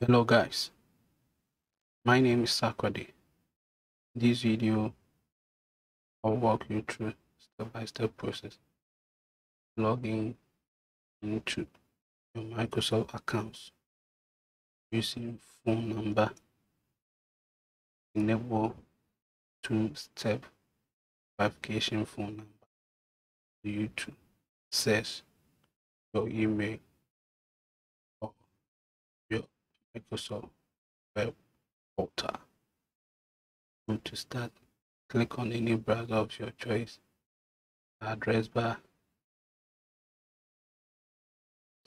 Hello guys, my name is Sakwadi. This video, I'll walk you through step-by-step -step process logging into your Microsoft accounts using phone number, enable two-step verification phone number you to access your email Microsoft Web Portal. So to start, click on any browser of your choice. Address bar,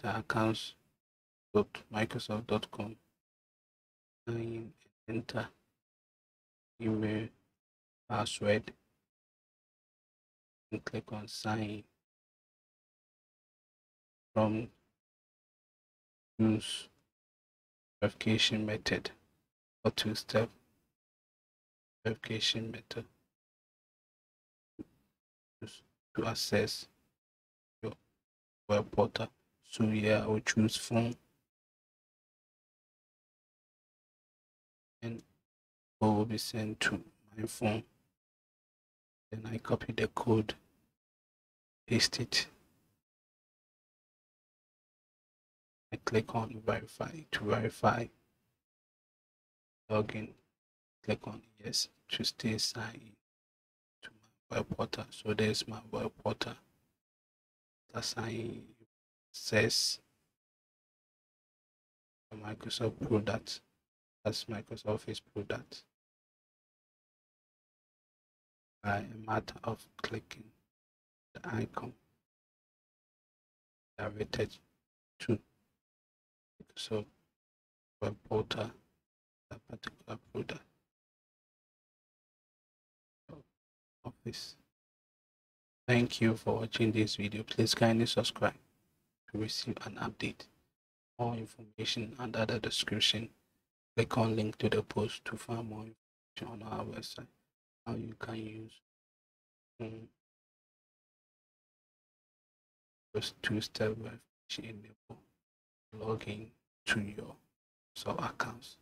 the accounts.microsoft.com, and enter email, password, and click on sign from use verification method or two-step verification method to access your web portal. So here I will choose phone and code will be sent to my phone. Then I copy the code, paste it click on verify to verify login click on yes to stay signed in to my web portal. So there's my web portal. Assign says Microsoft product. That's Microsoft Office product. By a matter of clicking the icon directed to so web portal that particular product thank you for watching this video. Please kindly subscribe to receive an update. More information under the description. Click on link to the post to find more information on our website. How you can use um, two-step verification enable login to your so accounts